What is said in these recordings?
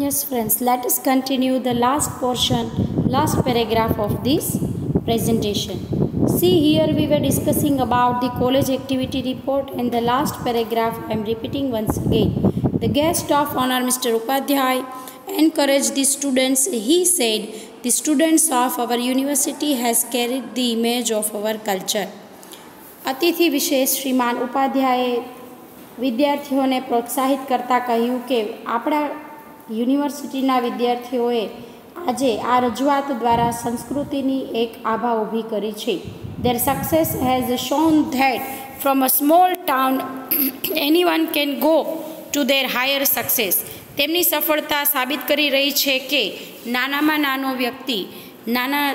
Yes, friends, let us continue the last portion, last paragraph of this presentation. See, here we were discussing about the college activity report, and the last paragraph I am repeating once again. The guest of honor, Mr. Upadhyay, encouraged the students. He said, The students of our university has carried the image of our culture. અતિથિ વિશેષ શ્રીમાન ઉપાધ્યાયે વિદ્યાર્થીઓને પ્રોત્સાહિત કરતાં કહ્યું કે આપણા યુનિવર્સિટીના વિદ્યાર્થીઓએ આજે આ રજૂઆત દ્વારા સંસ્કૃતિની એક આભા ઊભી કરી છે. Success has shown that from a small town anyone can go to their higher success તેમની સફળતા સાબિત કરી રહી છે કે નાનામાં નાનો વ્યક્તિ, નાના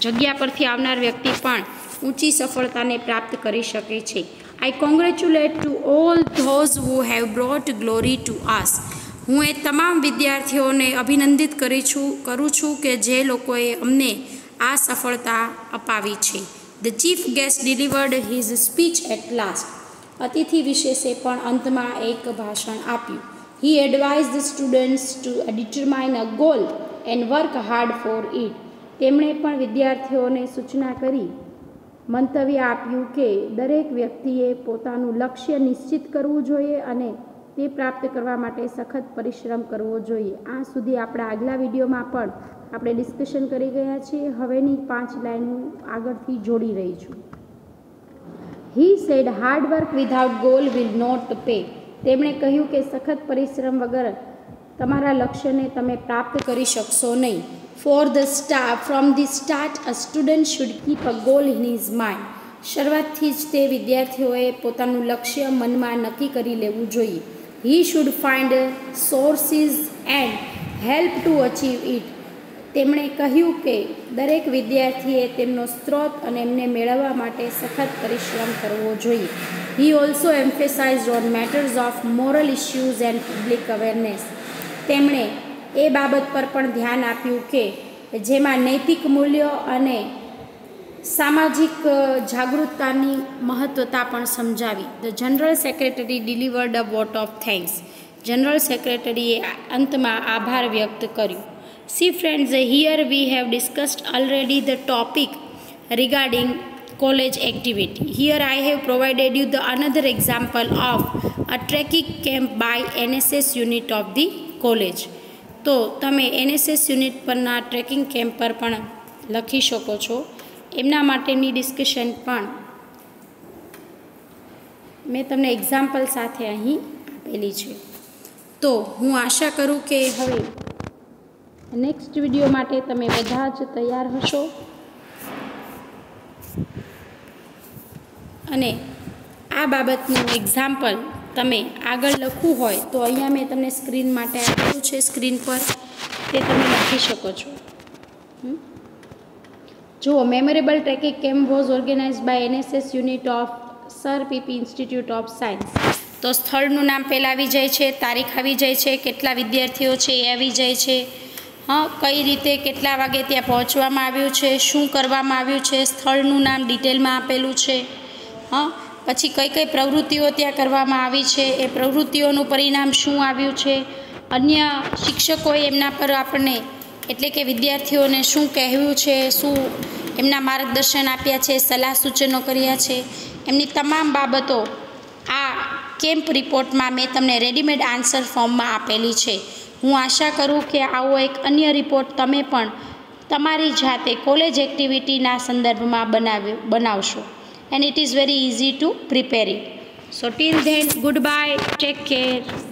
જગ્યા પરથી આવનાર વ્યક્તિ પણ ઊંચી સફળતાને પ્રાપ્ત કરી શકે છે. I congratulate to all those who have brought glory to us હું એ તમામ વિદ્યાર્થીઓને અભિનંદિત કરી છું, કરું છું કે જે લોકોએ અમને આ સફળતા અપાવી છે. The chief guest delivered his speech at last અતિથિ વિશેષે પણ અંતમાં એક ભાષણ આપ્યું. He advise the students to determine a goal and work hard for it તેમણે પણ વિદ્યાર્થીઓને સૂચના કરી, મંતવ્ય આપ્યું કે દરેક વ્યક્તિએ પોતાનું લક્ષ્ય નિશ્ચિત કરવું જોઈએ અને તે પ્રાપ્ત કરવા માટે સખત પરિશ્રમ કરવો જોઈએ. આ સુધી આપણા આગલા વિડીયોમાં પણ આપણે ડિસ્કશન કરી ગયા છીએ. હવેની પાંચ લાઈન હું આગળથી જોડી રહી છું. He said hard work without goal will not pay તેમણે કહ્યું કે સખત પરિશ્રમ વગર તમારા લક્ષ્યને તમે પ્રાપ્ત કરી શકશો નહીં. For the star from the start a student should keep a goal in his mind શરૂઆતથી જ તે વિદ્યાર્થીઓએ પોતાનું લક્ષ્ય મનમાં નક્કી કરી લેવું જોઈએ. He should find sources and help to achieve it તેમણે કહ્યું કે દરેક વિદ્યાર્થીએ તેમનો સ્ત્રોત અને એમને મેળવવા માટે સખત પરિશ્રમ કરવો જોઈએ. He also emphasize on matters of moral issues and public awareness તેમણે એ બાબત પર પણ ધ્યાન આપ્યું કે જેમાં નૈતિક મૂલ્યો અને સામાજિક જાગૃતતાની મહત્વતા પણ સમજાવી. The general secretary delivered a vote of thanks general સેક્રેટરીએ અંતમાં આભાર વ્યક્ત કર્યો. See friends here we have discussed already the topic regarding college activity here I have provided you the another example of a trekking camp by NSS unit of the college તો તમે NSS unit પરના trekking camp પર પણ લખી શકો છો. એમના માટેની ડિસ્કશન પણ મેં તમને એક્ઝામ્પલ સાથે અહીં આપેલી છે. તો હું આશા કરું કે હવે નેક્સ્ટ વીડિયો માટે તમે બધા જ તૈયાર હશો. અને આ બાબતનું એક્ઝામ્પલ તમે આગળ લખવું હોય તો અહીંયા મેં તમને સ્ક્રીન માટે આપેલું છે સ્ક્રીન પર. તે તમે લખી શકો છો. જુઓ memorable trekking camp was organize by NSS unit of sir PP institute of science તો સ્થળનું નામ પહેલાં આવી જાય છે, તારીખ આવી જાય છે, કેટલા વિદ્યાર્થીઓ છે એ આવી જાય છે. હા, કઈ રીતે કેટલા વાગે ત્યાં પહોંચવામાં આવ્યું છે, શું કરવામાં આવ્યું છે, સ્થળનું નામ ડિટેલમાં આપેલું છે. હા, પછી કઈ કઈ પ્રવૃત્તિઓ ત્યાં કરવામાં આવી છે, એ પ્રવૃત્તિઓનું પરિણામ શું આવ્યું છે. અન્ય શિક્ષકોએ એમના પર આપણને એટલે કે વિદ્યાર્થીઓને શું કહેવું છે, શું એમના માર્ગદર્શન આપ્યા છે, સલાહ સૂચનો કર્યા છે, એમની તમામ બાબતો આ કેમ્પ રિપોર્ટમાં મેં તમને રેડીમેડ આન્સર ફોર્મમાં આપેલી છે. હું આશા કરું કે આવો એક અન્ય રિપોર્ટ તમે પણ તમારી જાતે કોલેજ એક્ટિવિટીના સંદર્ભમાં બનાવ્યો, બનાવશો. And it is very easy to preparing so till then goodbye take care.